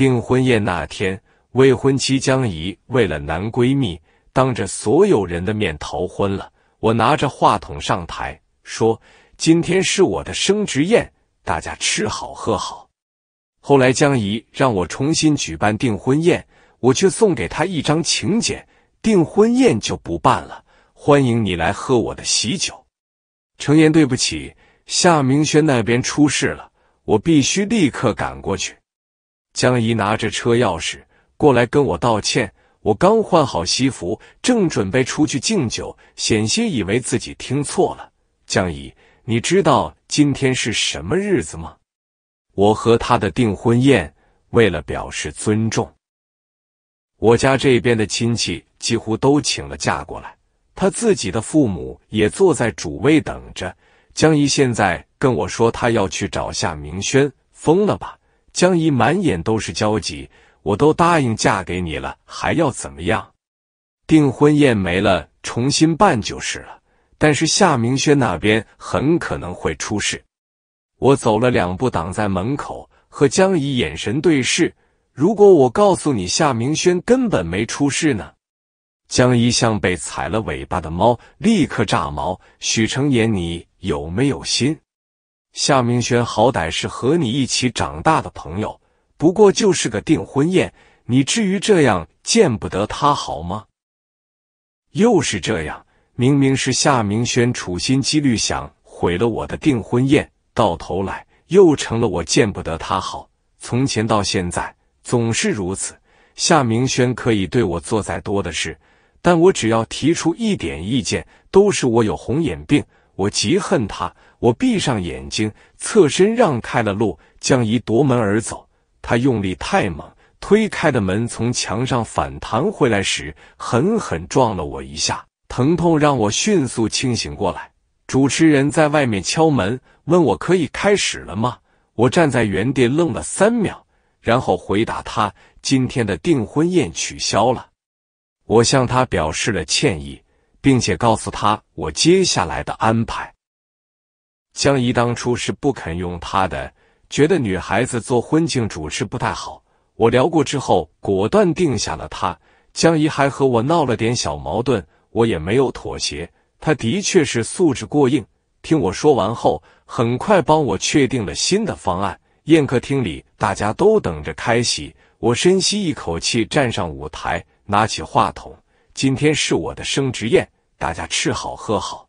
订婚宴那天，未婚妻江怡为了男闺蜜，当着所有人的面逃婚了。我拿着话筒上台说：“今天是我的升职宴，大家吃好喝好。”后来江怡让我重新举办订婚宴，我却送给她一张请柬，订婚宴就不办了。欢迎你来喝我的喜酒。程言，对不起，夏明轩那边出事了，我必须立刻赶过去。江姨拿着车钥匙过来跟我道歉。我刚换好西服，正准备出去敬酒，险些以为自己听错了。江姨，你知道今天是什么日子吗？我和他的订婚宴，为了表示尊重，我家这边的亲戚几乎都请了假过来，他自己的父母也坐在主位等着。江姨现在跟我说，他要去找夏明轩，疯了吧？江怡满眼都是焦急，我都答应嫁给你了，还要怎么样？订婚宴没了，重新办就是了。但是夏明轩那边很可能会出事。我走了两步，挡在门口，和江怡眼神对视。如果我告诉你夏明轩根本没出事呢？江怡像被踩了尾巴的猫，立刻炸毛。许成言，你有没有心？夏明轩好歹是和你一起长大的朋友，不过就是个订婚宴，你至于这样见不得他好吗？又是这样，明明是夏明轩处心积虑想毁了我的订婚宴，到头来又成了我见不得他好。从前到现在总是如此。夏明轩可以对我做再多的事，但我只要提出一点意见，都是我有红眼病。我极恨他。我闭上眼睛，侧身让开了路。江怡夺门而走，他用力太猛，推开的门从墙上反弹回来时，狠狠撞了我一下，疼痛让我迅速清醒过来。主持人在外面敲门，问我可以开始了吗？我站在原地愣了三秒，然后回答他：“今天的订婚宴取消了。”我向他表示了歉意，并且告诉他我接下来的安排。江怡当初是不肯用他的，觉得女孩子做婚庆主持不太好。我聊过之后，果断定下了他。江怡还和我闹了点小矛盾，我也没有妥协。他的确是素质过硬。听我说完后，很快帮我确定了新的方案。宴客厅里，大家都等着开席。我深吸一口气，站上舞台，拿起话筒：“今天是我的升职宴，大家吃好喝好。”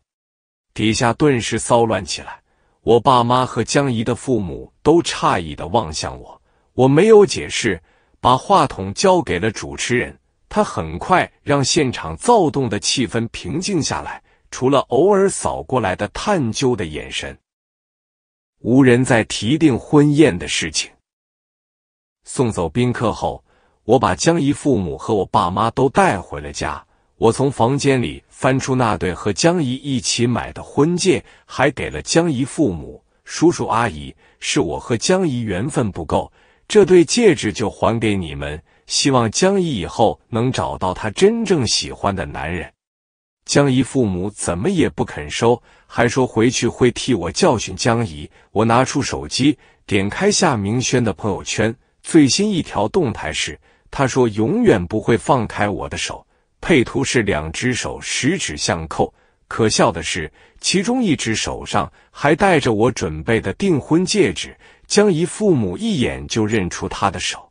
底下顿时骚乱起来，我爸妈和江怡的父母都诧异的望向我。我没有解释，把话筒交给了主持人。他很快让现场躁动的气氛平静下来，除了偶尔扫过来的探究的眼神，无人再提订婚宴的事情。送走宾客后，我把江怡父母和我爸妈都带回了家。我从房间里翻出那对和江怡一起买的婚戒，还给了江怡父母、叔叔阿姨。是我和江怡缘分不够，这对戒指就还给你们。希望江怡以后能找到她真正喜欢的男人。江怡父母怎么也不肯收，还说回去会替我教训江怡。我拿出手机，点开夏明轩的朋友圈，最新一条动态是：他说永远不会放开我的手。配图是两只手十指相扣，可笑的是，其中一只手上还戴着我准备的订婚戒指。江姨父母一眼就认出他的手。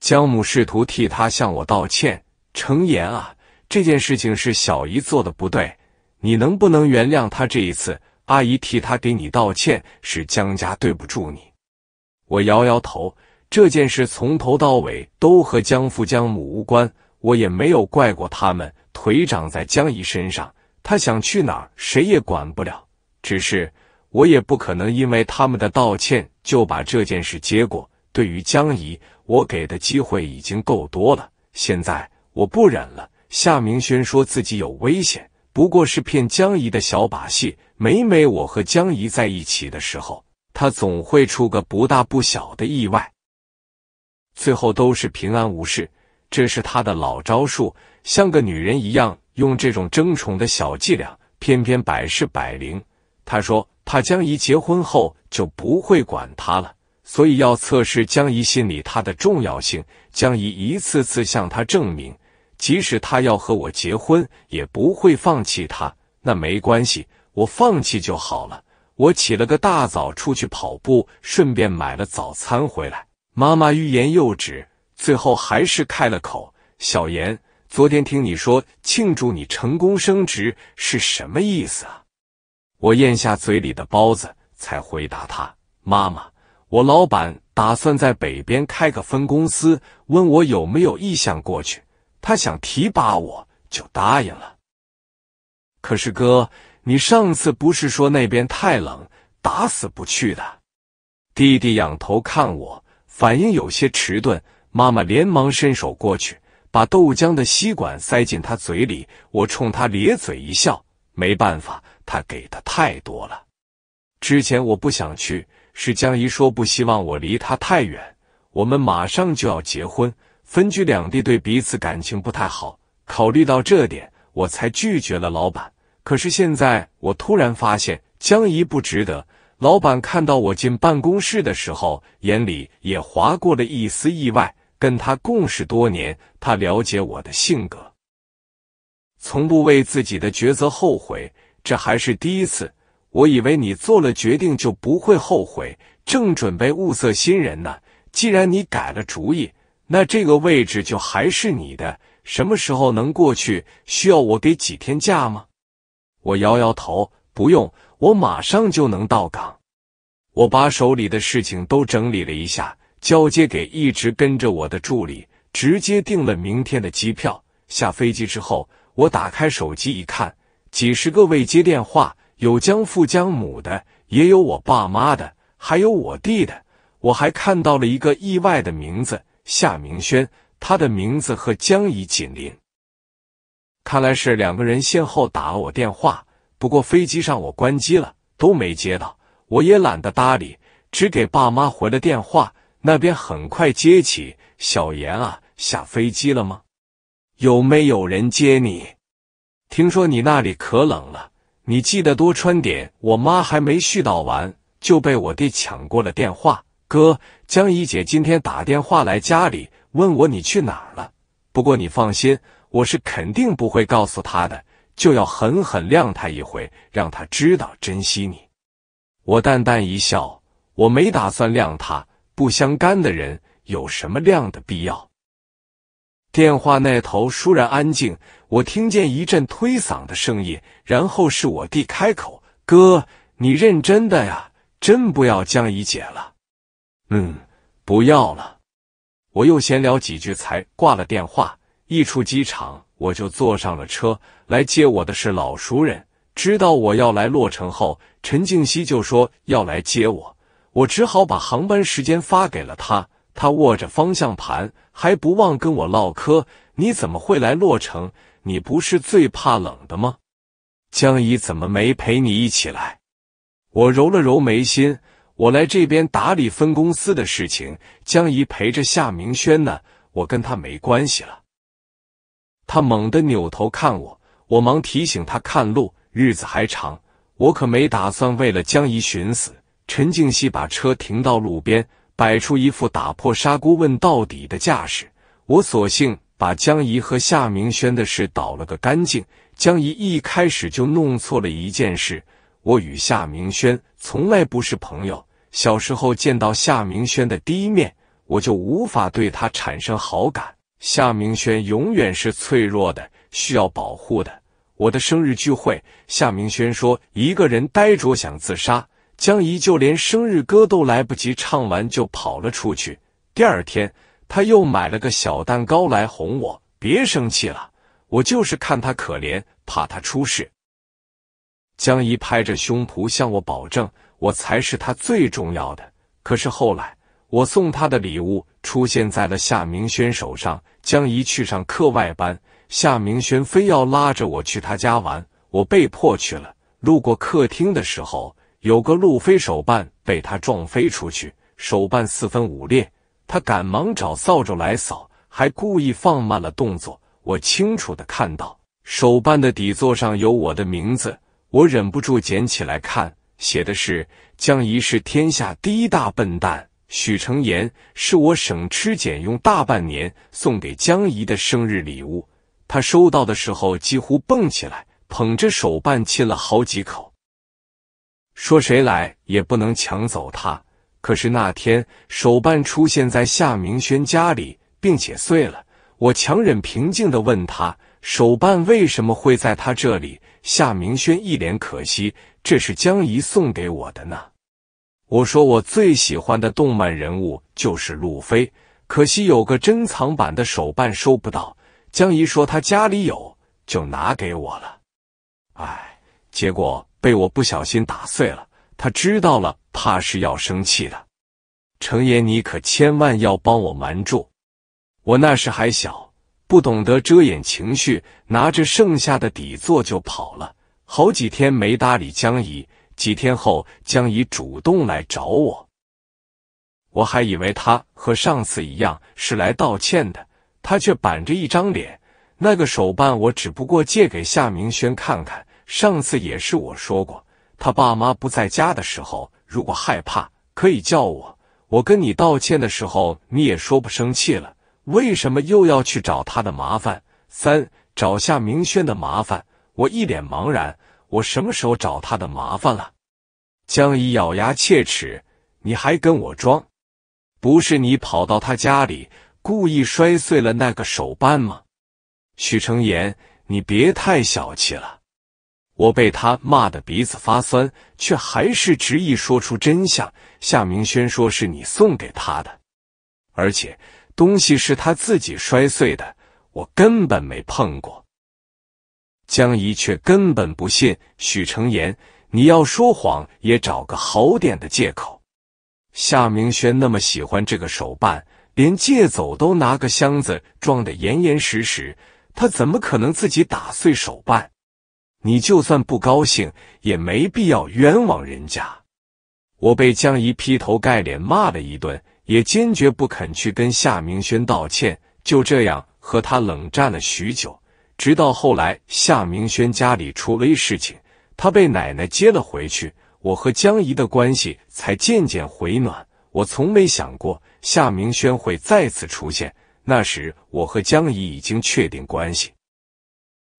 江母试图替他向我道歉：“程言啊，这件事情是小姨做的不对，你能不能原谅他这一次？阿姨替他给你道歉，是江家对不住你。”我摇摇头，这件事从头到尾都和江父江母无关。我也没有怪过他们，腿长在江怡身上，他想去哪儿，谁也管不了。只是我也不可能因为他们的道歉就把这件事接过。对于江怡，我给的机会已经够多了，现在我不忍了。夏明轩说自己有危险，不过是骗江怡的小把戏。每每我和江怡在一起的时候，他总会出个不大不小的意外，最后都是平安无事。这是他的老招数，像个女人一样用这种争宠的小伎俩，偏偏百试百灵。他说，怕江怡结婚后就不会管他了，所以要测试江怡心里他的重要性。江怡一次次向他证明，即使他要和我结婚，也不会放弃他。那没关系，我放弃就好了。我起了个大早出去跑步，顺便买了早餐回来。妈妈欲言又止，最后还是开了口：“小严，昨天听你说庆祝你成功升职是什么意思啊？”我咽下嘴里的包子，才回答他：“妈妈，我老板打算在北边开个分公司，问我有没有意向过去。他想提拔我，就答应了。可是哥。”你上次不是说那边太冷，打死不去的？弟弟仰头看我，反应有些迟钝。妈妈连忙伸手过去，把豆浆的吸管塞进他嘴里。我冲他咧嘴一笑，没办法，他给的太多了。之前我不想去，是江姨说不希望我离他太远。我们马上就要结婚，分居两地对彼此感情不太好。考虑到这点，我才拒绝了老板。可是现在，我突然发现江怡不值得。老板看到我进办公室的时候，眼里也划过了一丝意外。跟他共事多年，他了解我的性格，从不为自己的抉择后悔，这还是第一次。我以为你做了决定就不会后悔，正准备物色新人呢。既然你改了主意，那这个位置就还是你的。什么时候能过去？需要我给几天假吗？我摇摇头，不用，我马上就能到岗。我把手里的事情都整理了一下，交接给一直跟着我的助理，直接订了明天的机票。下飞机之后，我打开手机一看，几十个未接电话，有江父江母的，也有我爸妈的，还有我弟的。我还看到了一个意外的名字——夏明轩，他的名字和江怡紧邻。看来是两个人先后打了我电话，不过飞机上我关机了，都没接到。我也懒得搭理，只给爸妈回了电话。那边很快接起：“小严啊，下飞机了吗？有没有人接你？听说你那里可冷了，你记得多穿点。”我妈还没絮叨完，就被我弟抢过了电话：“哥，江怡姐今天打电话来家里，问我你去哪儿了。不过你放心。”我是肯定不会告诉她的，就要狠狠晾她一回，让她知道珍惜你。我淡淡一笑，我没打算晾她，不相干的人有什么晾的必要？电话那头倏然安静，我听见一阵推搡的声音，然后是我弟开口：“哥，你认真的呀？真不要江怡姐了？”“嗯，不要了。”我又闲聊几句，才挂了电话。一出机场，我就坐上了车。来接我的是老熟人，知道我要来洛城后，陈静熙就说要来接我。我只好把航班时间发给了他。他握着方向盘，还不忘跟我唠嗑：“你怎么会来洛城？你不是最怕冷的吗？江怡怎么没陪你一起来？”我揉了揉眉心：“我来这边打理分公司的事情，江怡陪着夏明轩呢，我跟他没关系了。”他猛地扭头看我，我忙提醒他看路，日子还长，我可没打算为了江怡寻死。陈静熙把车停到路边，摆出一副打破砂锅问到底的架势。我索性把江怡和夏明轩的事倒了个干净。江怡一开始就弄错了一件事：我与夏明轩从来不是朋友。小时候见到夏明轩的第一面，我就无法对他产生好感。夏明轩永远是脆弱的，需要保护的。我的生日聚会，夏明轩说一个人呆着想自杀，江怡就连生日歌都来不及唱完就跑了出去。第二天，他又买了个小蛋糕来哄我。别生气了，我就是看他可怜，怕他出事。江怡拍着胸脯向我保证，我才是他最重要的。可是后来。我送他的礼物出现在了夏明轩手上。江怡去上课外班，夏明轩非要拉着我去他家玩，我被迫去了。路过客厅的时候，有个路飞手办被他撞飞出去，手办四分五裂。他赶忙找扫帚来扫，还故意放慢了动作。我清楚的看到手办的底座上有我的名字，我忍不住捡起来看，写的是“江怡是天下第一大笨蛋”。许成言是我省吃俭用大半年送给江怡的生日礼物。他收到的时候几乎蹦起来，捧着手办亲了好几口，说谁来也不能抢走他。可是那天手办出现在夏明轩家里，并且碎了。我强忍平静的问他：“手办为什么会在他这里？”夏明轩一脸可惜：“这是江姨送给我的呢。”我说：“我最喜欢的动漫人物就是路飞，可惜有个珍藏版的手办收不到。”江姨说她家里有，就拿给我了。哎，结果被我不小心打碎了。他知道了，怕是要生气的。程爷，你可千万要帮我瞒住。我那时还小，不懂得遮掩情绪，拿着剩下的底座就跑了。好几天没搭理江姨。几天后，江姨主动来找我，我还以为他和上次一样是来道歉的，他却板着一张脸。那个手办我只不过借给夏明轩看看，上次也是我说过。他爸妈不在家的时候，如果害怕，可以叫我。我跟你道歉的时候，你也说不生气了，为什么又要去找他的麻烦？三找夏明轩的麻烦，我一脸茫然。我什么时候找他的麻烦了？江怡咬牙切齿：“你还跟我装？不是你跑到他家里，故意摔碎了那个手办吗？”许成言，你别太小气了。我被他骂得鼻子发酸，却还是执意说出真相。夏明轩说是你送给他的，而且东西是他自己摔碎的，我根本没碰过。江怡却根本不信。许成言，你要说谎也找个好点的借口。夏明轩那么喜欢这个手办，连借走都拿个箱子装得严严实实，他怎么可能自己打碎手办？你就算不高兴，也没必要冤枉人家。我被江怡劈头盖脸骂了一顿，也坚决不肯去跟夏明轩道歉。就这样和他冷战了许久，直到后来夏明轩家里出了一事情，他被奶奶接了回去，我和江怡的关系才渐渐回暖。我从没想过夏明轩会再次出现，那时我和江怡已经确定关系。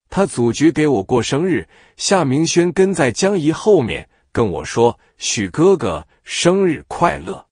他组局给我过生日，夏明轩跟在江怡后面跟我说：“许哥哥生日快乐。”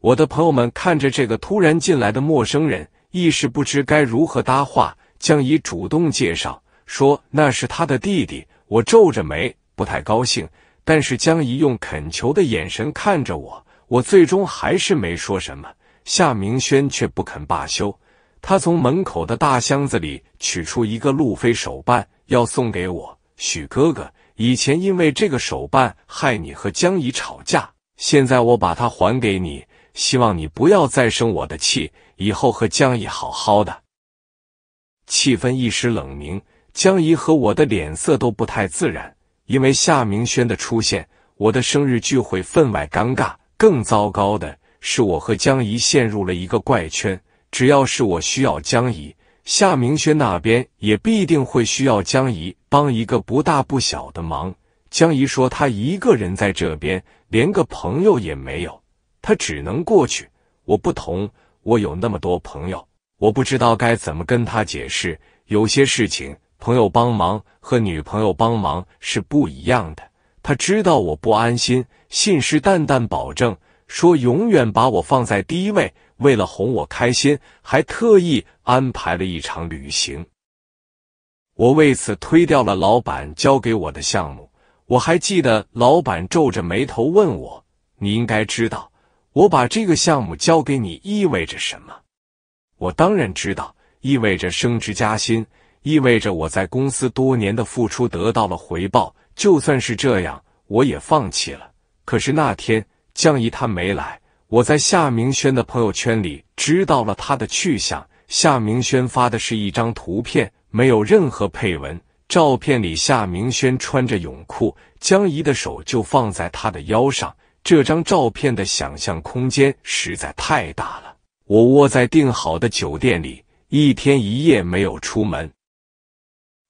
我的朋友们看着这个突然进来的陌生人，一时不知该如何搭话。江怡主动介绍说：“那是他的弟弟。”我皱着眉，不太高兴。但是江怡用恳求的眼神看着我，我最终还是没说什么。夏明轩却不肯罢休。他从门口的大箱子里取出一个路飞手办，要送给我。许哥哥，以前因为这个手办害你和江怡吵架，现在我把它还给你，希望你不要再生我的气，以后和江怡好好的。气氛一时冷凝，江怡和我的脸色都不太自然，因为夏明轩的出现，我的生日聚会分外尴尬。更糟糕的是，我和江怡陷入了一个怪圈。只要是我需要江怡，夏明轩那边也必定会需要江怡帮一个不大不小的忙。江怡说她一个人在这边，连个朋友也没有，她只能过去。我不同，我有那么多朋友，我不知道该怎么跟她解释。有些事情，朋友帮忙和女朋友帮忙是不一样的。他知道我不安心，信誓旦旦保证说永远把我放在第一位。为了哄我开心，还特意安排了一场旅行。我为此推掉了老板交给我的项目。我还记得老板皱着眉头问我：“你应该知道，我把这个项目交给你意味着什么？”我当然知道，意味着升职加薪，意味着我在公司多年的付出得到了回报。就算是这样，我也放弃了。可是那天江怡他没来。我在夏明轩的朋友圈里知道了他的去向。夏明轩发的是一张图片，没有任何配文。照片里，夏明轩穿着泳裤，江怡的手就放在他的腰上。这张照片的想象空间实在太大了。我窝在订好的酒店里，一天一夜没有出门。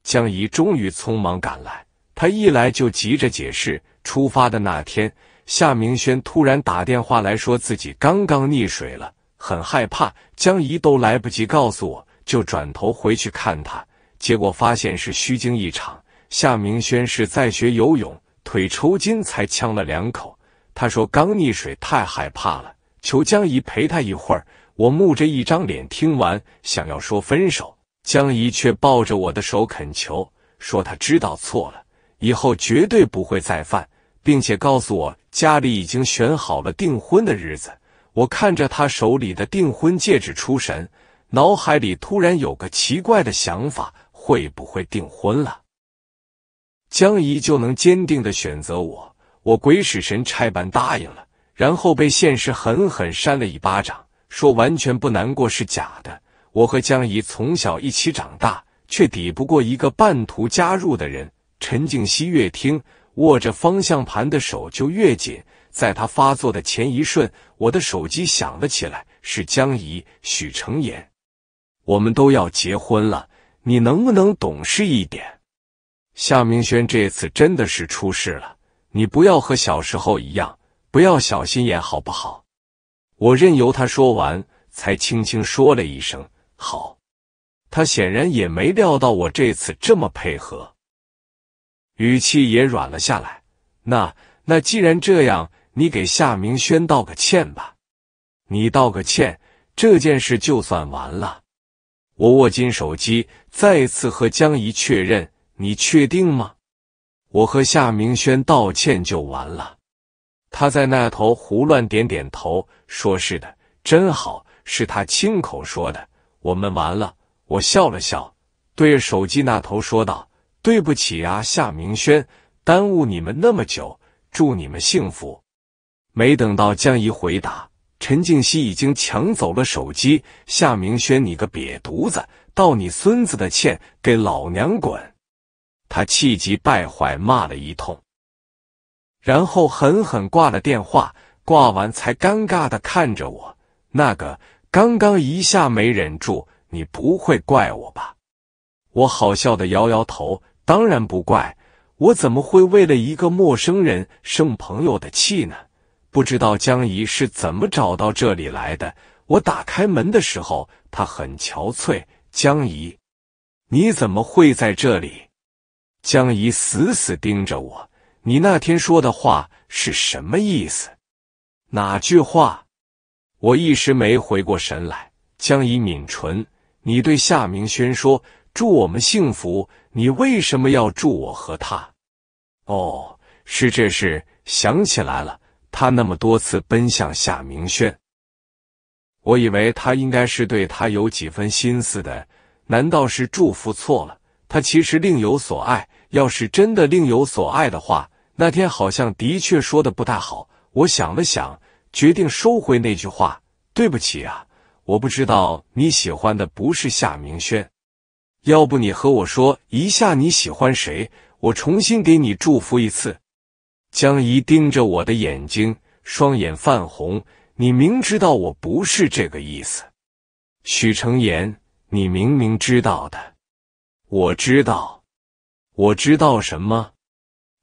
江怡终于匆忙赶来，他一来就急着解释。出发的那天。夏明轩突然打电话来说自己刚刚溺水了，很害怕。江怡都来不及告诉我，就转头回去看他，结果发现是虚惊一场。夏明轩是在学游泳，腿抽筋才呛了两口。他说刚溺水太害怕了，求江怡陪他一会儿。我木着一张脸，听完想要说分手，江怡却抱着我的手恳求，说他知道错了，以后绝对不会再犯，并且告诉我家里已经选好了订婚的日子。我看着他手里的订婚戒指出神，脑海里突然有个奇怪的想法：会不会订婚了，江怡就能坚定的选择我？我鬼使神差般答应了，然后被现实狠狠扇了一巴掌。说完全不难过是假的。我和江怡从小一起长大，却抵不过一个半途加入的人。陈静熙越听，握着方向盘的手就越紧。在他发作的前一瞬，我的手机响了起来，是江怡、许成言。我们都要结婚了，你能不能懂事一点？夏明轩这次真的是出事了，你不要和小时候一样，不要小心眼，好不好？我任由他说完，才轻轻说了一声“好”。他显然也没料到我这次这么配合，语气也软了下来。那那既然这样，你给夏明轩道个歉吧。你道个歉，这件事就算完了。我握紧手机，再次和江怡确认：“你确定吗？”我和夏明轩道歉就完了。他在那头胡乱点点头，说是的，真好，是他亲口说的。我们完了，我笑了笑，对着手机那头说道：“对不起啊，夏明轩，耽误你们那么久，祝你们幸福。”没等到江怡回答，陈静熙已经抢走了手机。夏明轩，你个瘪犊子，道你孙子的歉，给老娘滚！他气急败坏骂了一通。然后狠狠挂了电话，挂完才尴尬的看着我。那个刚刚一下没忍住，你不会怪我吧？我好笑的摇摇头，当然不怪。我怎么会为了一个陌生人生朋友的气呢？不知道江怡是怎么找到这里来的。我打开门的时候，她很憔悴。江怡，你怎么会在这里？江怡死死盯着我。你那天说的话是什么意思？哪句话？我一时没回过神来。江怡抿唇，你对夏明轩说：“祝我们幸福。”你为什么要祝我和他？哦，是这事。想起来了，他那么多次奔向夏明轩，我以为他应该是对他有几分心思的。难道是祝福错了？他其实另有所爱。要是真的另有所爱的话。那天好像的确说的不太好，我想了想，决定收回那句话。对不起啊，我不知道你喜欢的不是夏明轩。要不你和我说一下你喜欢谁，我重新给你祝福一次。江怡盯着我的眼睛，双眼泛红。你明知道我不是这个意思。许成言，你明明知道的。我知道，我知道什么？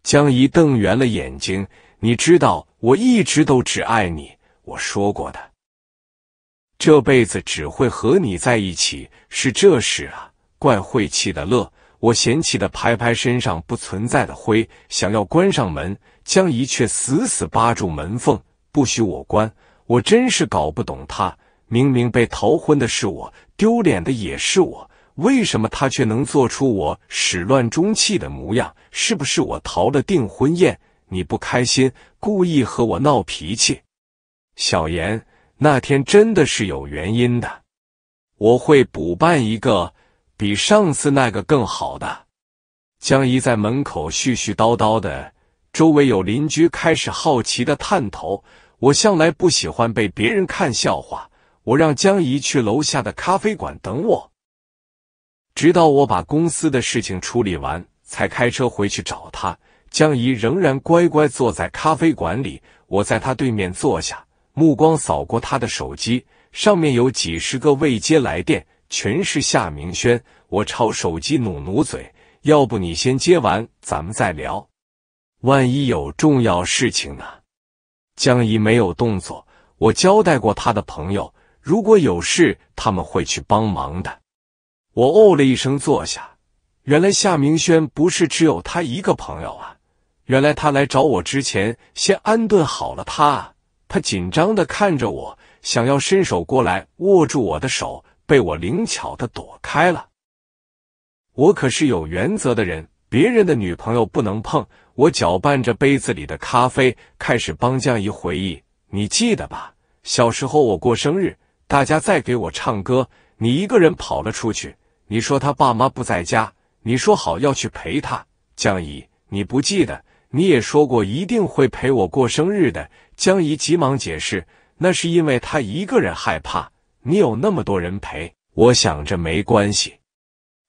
江怡瞪圆了眼睛，你知道我一直都只爱你，我说过的，这辈子只会和你在一起，是这事啊！怪晦气的乐，我嫌弃的拍拍身上不存在的灰，想要关上门，江怡却死死扒住门缝，不许我关。我真是搞不懂他，明明被逃婚的是我，丢脸的也是我。为什么他却能做出我始乱终弃的模样？是不是我逃了订婚宴，你不开心，故意和我闹脾气？小严，那天真的是有原因的，我会补办一个比上次那个更好的。江怡在门口絮絮叨叨的，周围有邻居开始好奇的探头。我向来不喜欢被别人看笑话，我让江怡去楼下的咖啡馆等我。直到我把公司的事情处理完，才开车回去找他。江怡仍然乖乖坐在咖啡馆里，我在他对面坐下，目光扫过他的手机，上面有几十个未接来电，全是夏明轩。我朝手机努努嘴，要不你先接完，咱们再聊。万一有重要事情呢？江怡没有动作。我交代过他的朋友，如果有事，他们会去帮忙的。我哦了一声，坐下。原来夏明轩不是只有他一个朋友啊！原来他来找我之前，先安顿好了他。他紧张的看着我，想要伸手过来握住我的手，被我灵巧的躲开了。我可是有原则的人，别人的女朋友不能碰。我搅拌着杯子里的咖啡，开始帮江怡回忆。你记得吧？小时候我过生日，大家在给我唱歌，你一个人跑了出去。你说他爸妈不在家。你说好要去陪他，江怡，你不记得？你也说过一定会陪我过生日的。江怡急忙解释，那是因为他一个人害怕，你有那么多人陪。我想着没关系，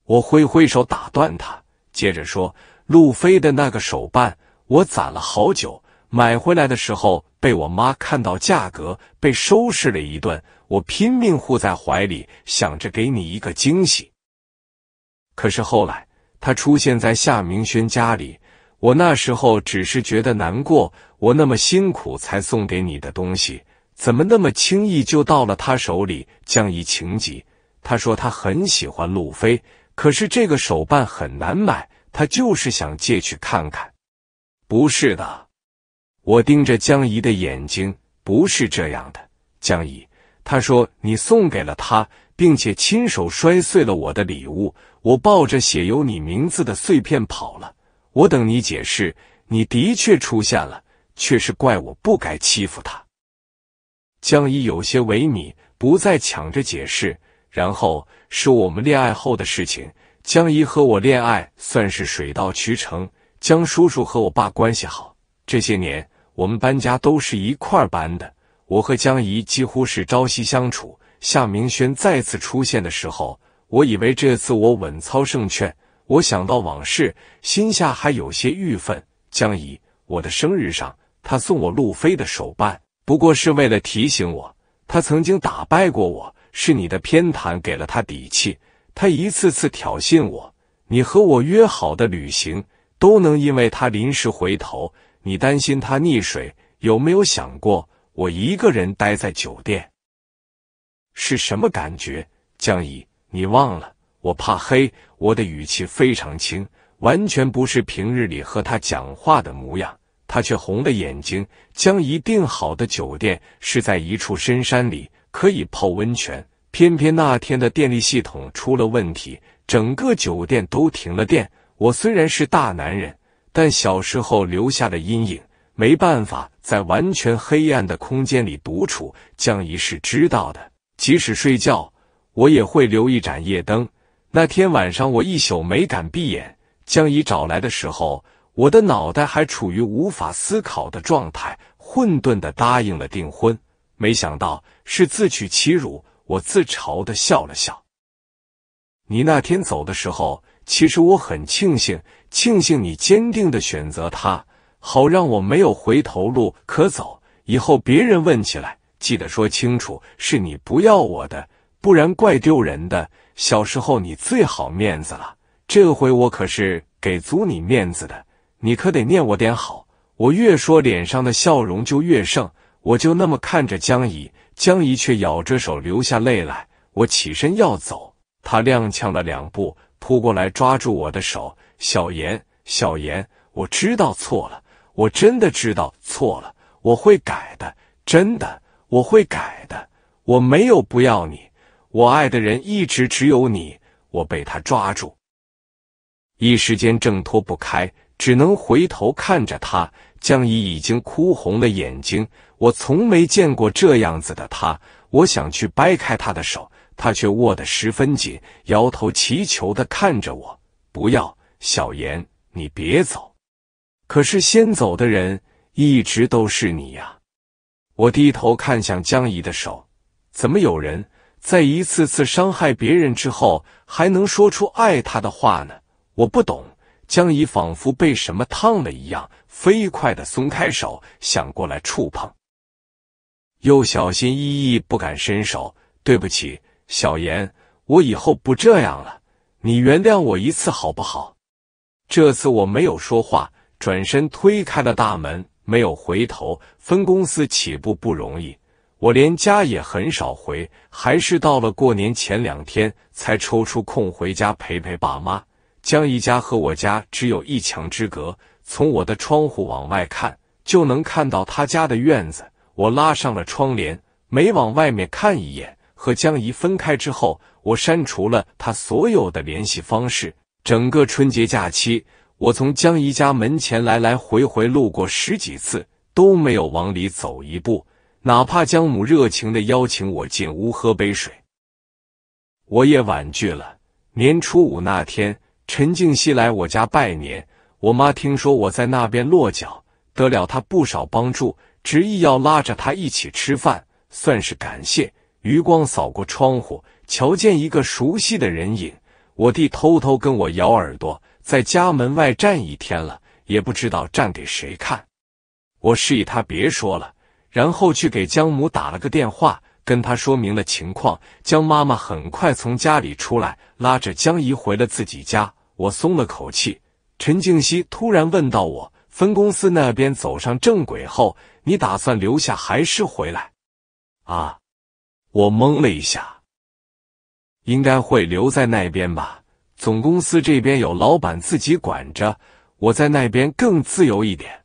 我挥挥手打断他，接着说：“路飞的那个手办，我攒了好久，买回来的时候被我妈看到价格，被收拾了一顿。我拼命护在怀里，想着给你一个惊喜。可是后来。”他出现在夏明轩家里，我那时候只是觉得难过。我那么辛苦才送给你的东西，怎么那么轻易就到了他手里？江怡情急，他说他很喜欢路飞，可是这个手办很难买，他就是想借去看看。不是的，我盯着江怡的眼睛，不是这样的。江怡，他说你送给了他。并且亲手摔碎了我的礼物，我抱着写有你名字的碎片跑了。我等你解释，你的确出现了，却是怪我不该欺负他。江一有些萎靡，不再抢着解释。然后是我们恋爱后的事情。江一和我恋爱算是水到渠成。江叔叔和我爸关系好，这些年我们搬家都是一块儿搬的。我和江怡几乎是朝夕相处。夏明轩再次出现的时候，我以为这次我稳操胜券。我想到往事，心下还有些郁愤。江怡，我的生日上，他送我路飞的手办，不过是为了提醒我，他曾经打败过我，是你的偏袒给了他底气。他一次次挑衅我，你和我约好的旅行，都能因为他临时回头。你担心他溺水，有没有想过我一个人待在酒店？是什么感觉，江怡？你忘了？我怕黑。我的语气非常轻，完全不是平日里和他讲话的模样。他却红了眼睛。江怡订好的酒店是在一处深山里，可以泡温泉。偏偏那天的电力系统出了问题，整个酒店都停了电。我虽然是大男人，但小时候留下的阴影，没办法在完全黑暗的空间里独处。江怡是知道的。即使睡觉，我也会留一盏夜灯。那天晚上，我一宿没敢闭眼。江怡找来的时候，我的脑袋还处于无法思考的状态，混沌的答应了订婚。没想到是自取其辱，我自嘲的笑了笑。你那天走的时候，其实我很庆幸，庆幸你坚定的选择他，好让我没有回头路可走。以后别人问起来。记得说清楚，是你不要我的，不然怪丢人的。小时候你最好面子了，这回我可是给足你面子的，你可得念我点好。我越说，脸上的笑容就越盛。我就那么看着江怡，江怡却咬着手流下泪来。我起身要走，他踉跄了两步，扑过来抓住我的手。小严，小严，我知道错了，我真的知道错了，我会改的，真的。我会改的，我没有不要你，我爱的人一直只有你。我被他抓住，一时间挣脱不开，只能回头看着他。江怡已经哭红了眼睛，我从没见过这样子的他。我想去掰开他的手，他却握得十分紧，摇头祈求的看着我：“不要，小严，你别走。”可是先走的人一直都是你呀。我低头看向江怡的手，怎么有人在一次次伤害别人之后还能说出爱他的话呢？我不懂。江怡仿佛被什么烫了一样，飞快的松开手，想过来触碰，又小心翼翼不敢伸手。对不起，小严，我以后不这样了，你原谅我一次好不好？这次我没有说话，转身推开了大门。没有回头。分公司起步不容易，我连家也很少回，还是到了过年前两天才抽出空回家陪陪爸妈。江姨家和我家只有一墙之隔，从我的窗户往外看，就能看到他家的院子。我拉上了窗帘，没往外面看一眼。和江姨分开之后，我删除了他所有的联系方式。整个春节假期，我从江姨家门前来来回回路过十几次，都没有往里走一步，哪怕江母热情的邀请我进屋喝杯水，我也婉拒了。年初五那天。陈静熙来我家拜年，我妈听说我在那边落脚，得了他不少帮助，执意要拉着他一起吃饭，算是感谢。余光扫过窗户，瞧见一个熟悉的人影。我弟偷偷跟我咬耳朵，在家门外站一天了，也不知道站给谁看。我示意他别说了，然后去给江母打了个电话。跟他说明了情况，江妈妈很快从家里出来，拉着江怡回了自己家。我松了口气。陈静熙突然问到我：“分公司那边走上正轨后，你打算留下还是回来？”啊！我懵了一下。应该会留在那边吧？总公司这边有老板自己管着，我在那边更自由一点。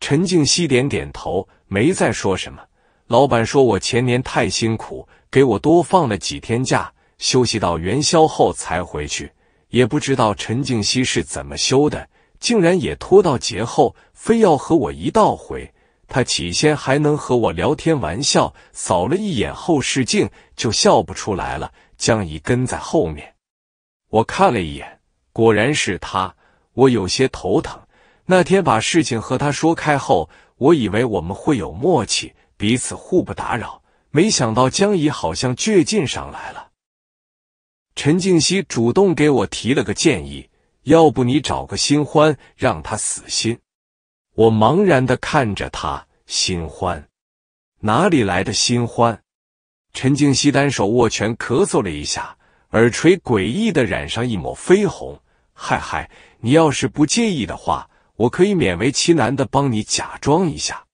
陈静熙点点头，没再说什么。老板说我前年太辛苦，给我多放了几天假，休息到元宵后才回去。也不知道陈静熙是怎么修的，竟然也拖到节后，非要和我一道回。他起先还能和我聊天玩笑，扫了一眼后视镜就笑不出来了。江怡跟在后面，我看了一眼，果然是他。我有些头疼。那天把事情和他说开后，我以为我们会有默契。彼此互不打扰，没想到江怡好像倔劲上来了。陈静熙主动给我提了个建议：“要不你找个新欢，让他死心。”我茫然的看着他，新欢？哪里来的新欢？陈静熙单手握拳，咳嗽了一下，耳垂诡异的染上一抹绯红。嗨嗨，你要是不介意的话，我可以勉为其难的帮你假装一下。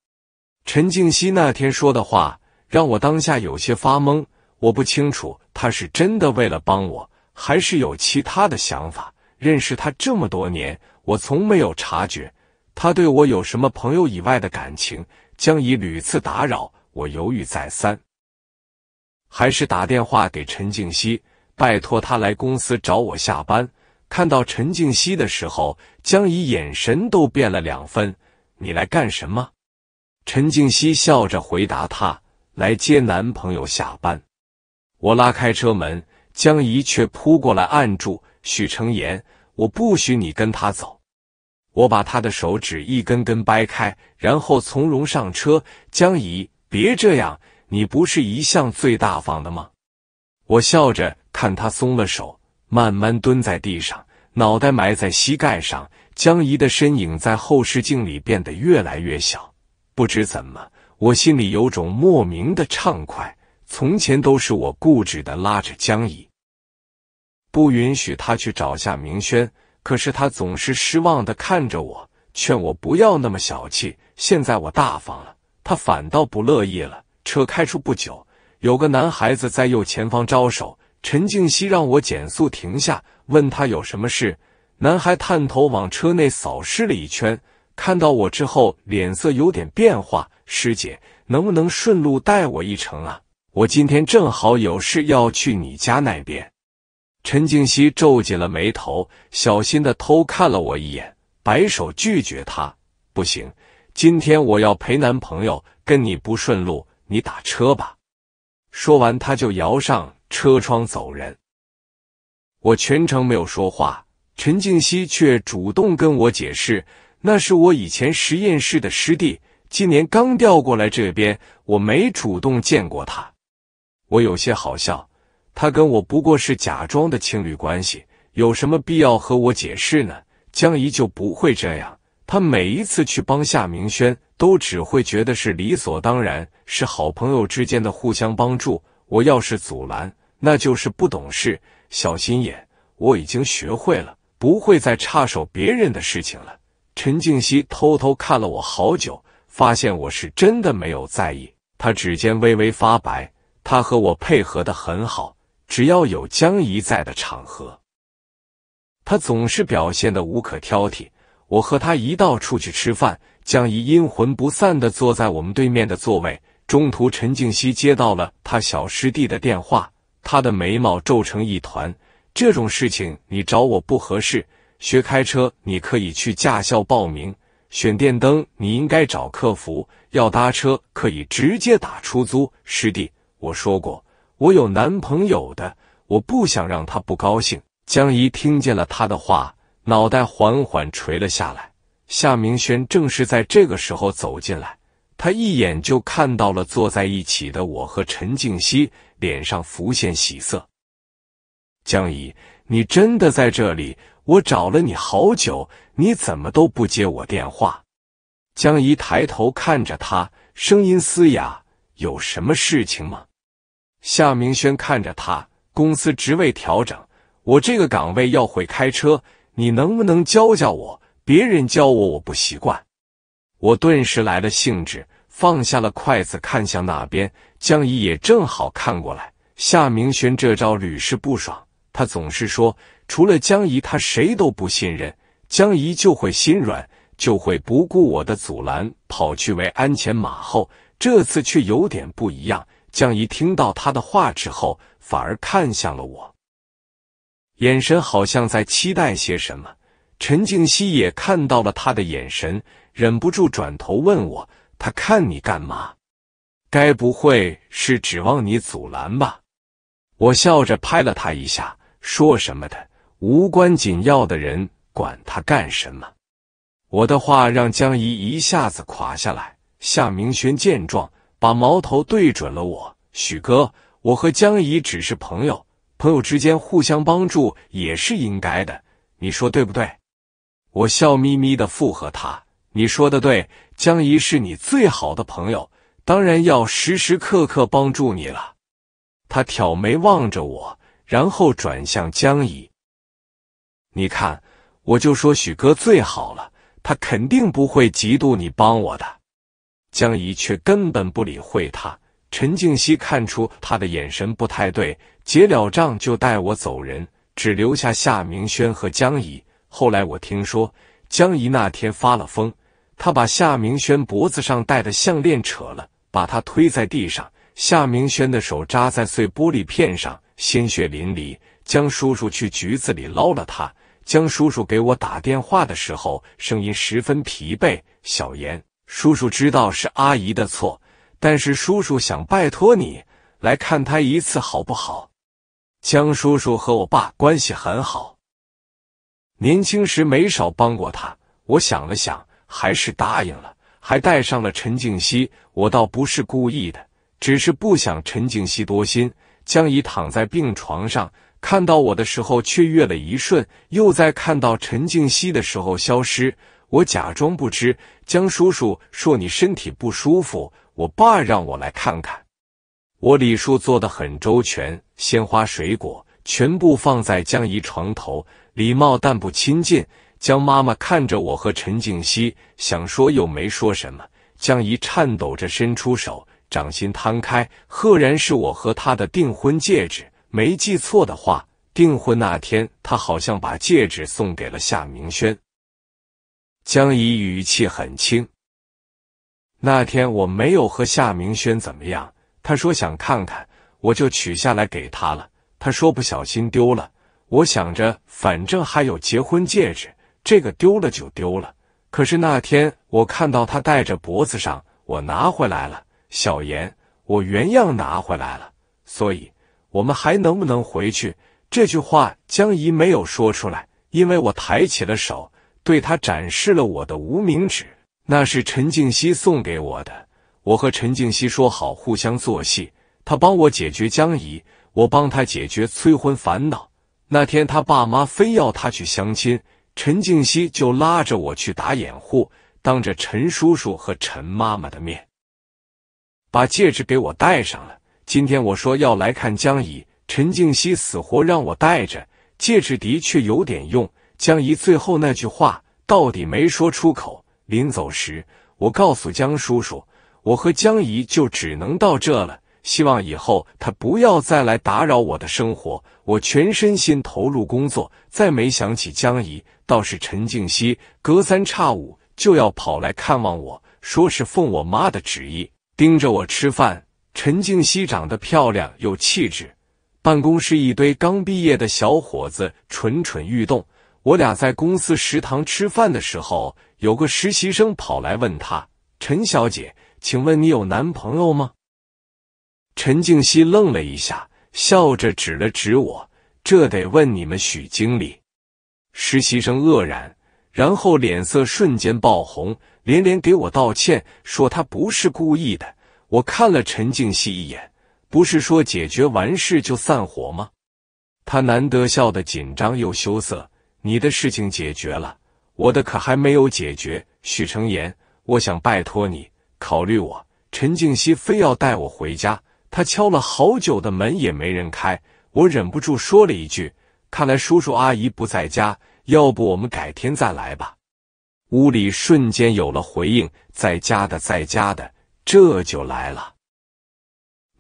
陈静熙那天说的话让我当下有些发懵，我不清楚他是真的为了帮我，还是有其他的想法。认识他这么多年，我从没有察觉他对我有什么朋友以外的感情。将以屡次打扰，我犹豫再三，还是打电话给陈静熙，拜托他来公司找我下班。看到陈静熙的时候，江怡眼神都变了两分。你来干什么？陈静熙笑着回答：“他来接男朋友下班。”我拉开车门，江怡却扑过来按住。许成言：“我不许你跟他走。”我把他的手指一根根掰开，然后从容上车。江怡，别这样，你不是一向最大方的吗？我笑着看他松了手，慢慢蹲在地上，脑袋埋在膝盖上。江怡的身影在后视镜里变得越来越小。不知怎么，我心里有种莫名的畅快。从前都是我固执的拉着江怡，不允许他去找夏明轩。可是他总是失望的看着我，劝我不要那么小气。现在我大方了，他反倒不乐意了。车开出不久，有个男孩子在右前方招手。陈静熙让我减速停下，问他有什么事。男孩探头往车内扫视了一圈。看到我之后，脸色有点变化。师姐，能不能顺路带我一程啊？我今天正好有事要去你家那边。陈静熙皱紧了眉头，小心的偷看了我一眼，摆手拒绝他。不行，今天我要陪男朋友，跟你不顺路，你打车吧。说完，他就摇上车窗走人。我全程没有说话，陈静熙却主动跟我解释。那是我以前实验室的师弟，今年刚调过来这边，我没主动见过他。我有些好笑，他跟我不过是假装的情侣关系，有什么必要和我解释呢？江怡就不会这样，他每一次去帮夏明轩，都只会觉得是理所当然，是好朋友之间的互相帮助。我要是阻拦，那就是不懂事、小心眼。我已经学会了，不会再插手别人的事情了。陈静熙偷偷看了我好久，发现我是真的没有在意。他指尖微微发白，他和我配合的很好，只要有江怡在的场合，他总是表现的无可挑剔。我和他一道出去吃饭，江怡阴魂不散的坐在我们对面的座位。中途，陈静熙接到了他小师弟的电话，他的眉毛皱成一团。这种事情你找我不合适。学开车你可以去驾校报名，选电灯你应该找客服，要搭车可以直接打出租。师弟，我说过我有男朋友的，我不想让他不高兴。江姨听见了他的话，脑袋缓缓垂了下来。夏明轩正是在这个时候走进来。他一眼就看到了坐在一起的我和陈静熙，脸上浮现喜色。江姨，你真的在这里？我找了你好久，你怎么都不接我电话？江姨抬头看着他，声音嘶哑：“有什么事情吗？”夏明轩看着他，公司职位调整，我这个岗位要会开车，你能不能教教我？别人教我我不习惯。我顿时来了兴致，放下了筷子，看向那边。江姨也正好看过来。夏明轩这招屡试不爽，他总是说，除了江姨，他谁都不信任。江姨就会心软，就会不顾我的阻拦，跑去为鞍前马后。这次却有点不一样。江姨听到他的话之后，反而看向了我，眼神好像在期待些什么。陈静熙也看到了他的眼神。忍不住转头问我：“他看你干嘛？该不会是指望你阻拦吧？”我笑着拍了他一下，说什么的无关紧要的人，管他干什么？我的话让江怡一下子垮下来。夏明轩见状，把矛头对准了我：“许哥，我和江怡只是朋友，朋友之间互相帮助也是应该的，你说对不对？”我笑眯眯的附和他。你说的对，江姨是你最好的朋友，当然要时时刻刻帮助你了。他挑眉望着我，然后转向江姨：“你看，我就说许哥最好了，他肯定不会嫉妒你帮我的。”江怡却根本不理会他。陈静熙看出他的眼神不太对，结了账就带我走人，只留下夏明轩和江怡。后来我听说，江怡那天发了疯。他把夏明轩脖子上戴的项链扯了，把他推在地上。夏明轩的手扎在碎玻璃片上，鲜血淋漓。江叔叔去局子里捞了他。江叔叔给我打电话的时候，声音十分疲惫。小严，叔叔知道是阿姨的错，但是叔叔想拜托你来看他一次，好不好？江叔叔和我爸关系很好，年轻时没少帮过他。我想了想。还是答应了，还带上了陈静熙。我倒不是故意的，只是不想陈静熙多心。江姨躺在病床上，看到我的时候雀跃了一瞬，又在看到陈静熙的时候消失。我假装不知。江叔叔说你身体不舒服，我爸让我来看看。我礼数做得很周全，鲜花水果全部放在江姨床头，礼貌但不亲近。江妈妈看着我和陈静熙，想说又没说什么。江姨颤抖着伸出手，掌心摊开，赫然是我和她的订婚戒指。没记错的话，订婚那天，她好像把戒指送给了夏明轩。江姨语气很轻：“那天我没有和夏明轩怎么样，他说想看看，我就取下来给他了。他说不小心丢了，我想着反正还有结婚戒指。”这个丢了就丢了，可是那天我看到他戴着脖子上，我拿回来了。小严，我原样拿回来了，所以我们还能不能回去？这句话江怡没有说出来，因为我抬起了手，对他展示了我的无名指，那是陈静熙送给我的。我和陈静熙说好互相做戏，他帮我解决江怡，我帮他解决催婚烦恼。那天他爸妈非要他去相亲。陈静熙就拉着我去打掩护，当着陈叔叔和陈妈妈的面，把戒指给我戴上了。今天我说要来看江姨，陈静熙死活让我戴着戒指，的确有点用。江姨最后那句话到底没说出口。临走时，我告诉江叔叔，我和江姨就只能到这了。希望以后他不要再来打扰我的生活。我全身心投入工作，再没想起江姨。倒是陈静熙隔三差五就要跑来看望我，说是奉我妈的旨意盯着我吃饭。陈静熙长得漂亮，有气质。办公室一堆刚毕业的小伙子蠢蠢欲动。我俩在公司食堂吃饭的时候，有个实习生跑来问他：“陈小姐，请问你有男朋友吗？”陈静熙愣了一下，笑着指了指我：“这得问你们许经理。”实习生愕然，然后脸色瞬间爆红，连连给我道歉，说他不是故意的。我看了陈静熙一眼，不是说解决完事就散伙吗？他难得笑得紧张又羞涩。你的事情解决了，我的可还没有解决。许成言，我想拜托你考虑我。陈静熙非要带我回家。他敲了好久的门也没人开，我忍不住说了一句：“看来叔叔阿姨不在家，要不我们改天再来吧。”屋里瞬间有了回应：“在家的，在家的，这就来了。”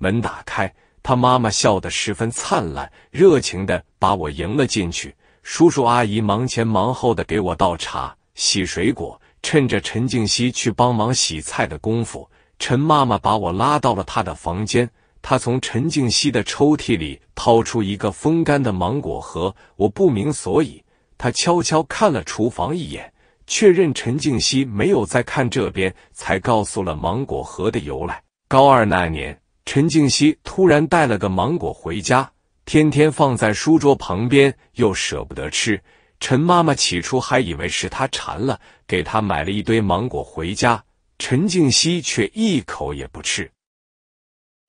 门打开，他妈妈笑得十分灿烂，热情的把我迎了进去。叔叔阿姨忙前忙后的给我倒茶、洗水果，趁着陈静熙去帮忙洗菜的功夫，陈妈妈把我拉到了她的房间。她从陈静熙的抽屉里掏出一个风干的芒果核，我不明所以。她悄悄看了厨房一眼，确认陈静熙没有在看这边，才告诉了芒果核的由来。高二那年，陈静熙突然带了个芒果回家，天天放在书桌旁边，又舍不得吃。陈妈妈起初还以为是他馋了，给他买了一堆芒果回家，陈静熙却一口也不吃。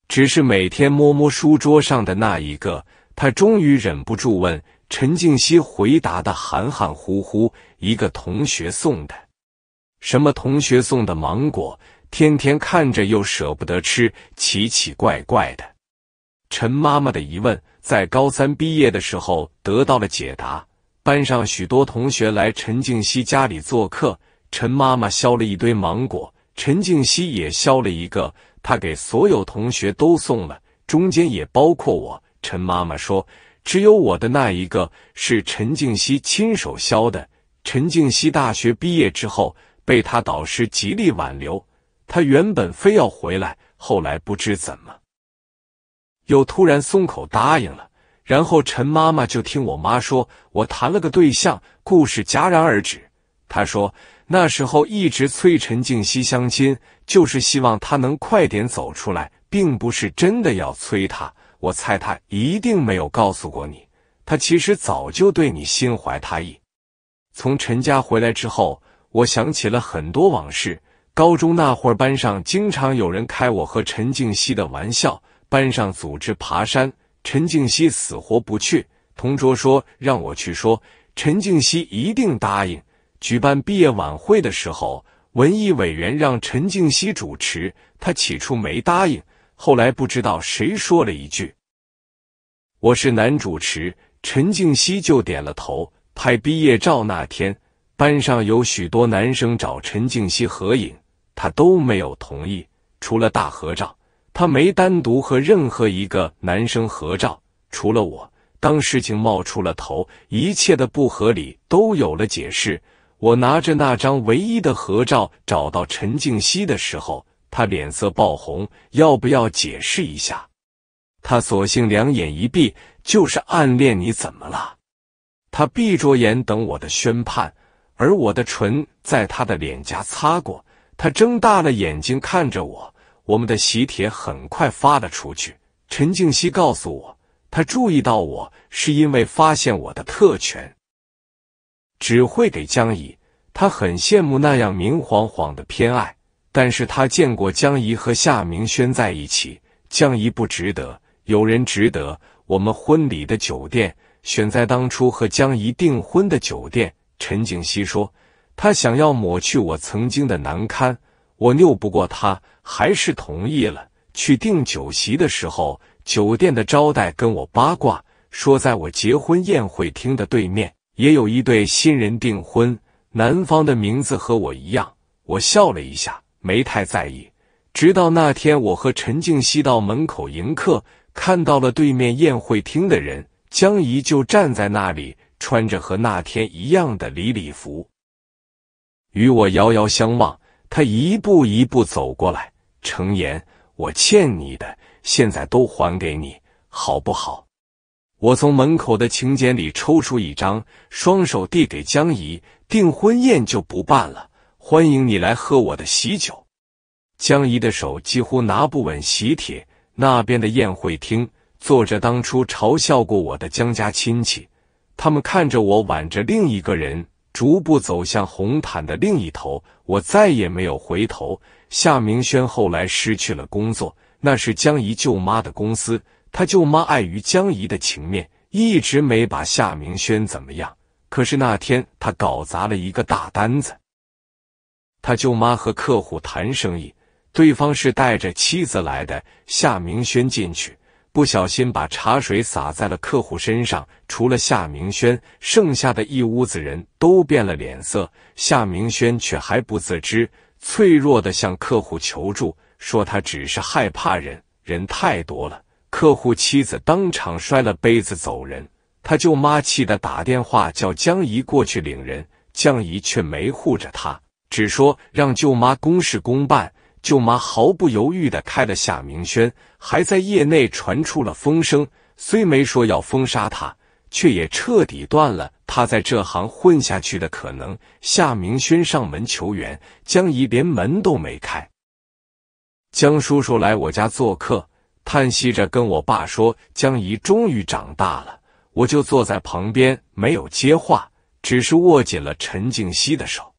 只是每天摸摸书桌上的那一个，他终于忍不住问陈静熙，回答的含含糊糊：“一个同学送的，什么同学送的芒果？天天看着又舍不得吃，奇奇怪怪的。”陈妈妈的疑问在高三毕业的时候得到了解答。班上许多同学来陈静熙家里做客，陈妈妈削了一堆芒果，陈静熙也削了一个。他给所有同学都送了，中间也包括我。陈妈妈说，只有我的那一个是陈静熙亲手削的。陈静熙大学毕业之后，被他导师极力挽留，他原本非要回来，后来不知怎么，又突然松口答应了。然后陈妈妈就听我妈说，我谈了个对象，故事戛然而止。她说。那时候一直催陈静熙相亲，就是希望他能快点走出来，并不是真的要催他。我猜他一定没有告诉过你，他其实早就对你心怀他意。从陈家回来之后，我想起了很多往事。高中那会儿，班上经常有人开我和陈静熙的玩笑，班上组织爬山，陈静熙死活不去。同桌说让我去说，陈静熙一定答应。举办毕业晚会的时候，文艺委员让陈静熙主持，他起初没答应，后来不知道谁说了一句：“我是男主持。”陈静熙就点了头。拍毕业照那天，班上有许多男生找陈静熙合影，他都没有同意。除了大合照，他没单独和任何一个男生合照，除了我。当事情冒出了头，一切的不合理都有了解释。我拿着那张唯一的合照找到陈静熙的时候，他脸色爆红，要不要解释一下？他索性两眼一闭，就是暗恋你怎么了？他闭着眼等我的宣判，而我的唇在他的脸颊擦过。他睁大了眼睛看着我。我们的喜帖很快发了出去。陈静熙告诉我，他注意到我是因为发现我的特权。只会给江怡，他很羡慕那样明晃晃的偏爱，但是他见过江怡和夏明轩在一起，江怡不值得，有人值得。我们婚礼的酒店选在当初和江怡订婚的酒店。陈静熙说，他想要抹去我曾经的难堪，我拗不过他，还是同意了。去订酒席的时候，酒店的招待跟我八卦，说在我结婚宴会厅的对面。也有一对新人订婚，男方的名字和我一样。我笑了一下，没太在意。直到那天，我和陈静熙到门口迎客，看到了对面宴会厅的人，江怡就站在那里，穿着和那天一样的礼礼服，与我遥遥相望。他一步一步走过来，程言，我欠你的，现在都还给你，好不好？我从门口的请柬里抽出一张，双手递给江怡，订婚宴就不办了，欢迎你来喝我的喜酒。江怡的手几乎拿不稳喜帖。那边的宴会厅坐着当初嘲笑过我的江家亲戚，他们看着我挽着另一个人逐步走向红毯的另一头，我再也没有回头。夏明轩后来失去了工作，那是江怡舅妈的公司，他舅妈碍于江怡的情面，一直没把夏明轩怎么样。可是那天他搞砸了一个大单子，他舅妈和客户谈生意。对方是带着妻子来的，夏明轩进去，不小心把茶水洒在了客户身上。除了夏明轩，剩下的一屋子人都变了脸色。夏明轩却还不自知，脆弱的向客户求助，说他只是害怕人，人太多了。客户妻子当场摔了杯子走人。他舅妈气得打电话叫江怡过去领人，江怡却没护着他，只说让舅妈公事公办。舅妈毫不犹豫地开了夏明轩，还在业内传出了风声。虽没说要封杀他，却也彻底断了他在这行混下去的可能。夏明轩上门求援，江怡连门都没开。江叔叔来我家做客，叹息着跟我爸说：“江怡终于长大了。”我就坐在旁边，没有接话，只是握紧了陈静熙的手。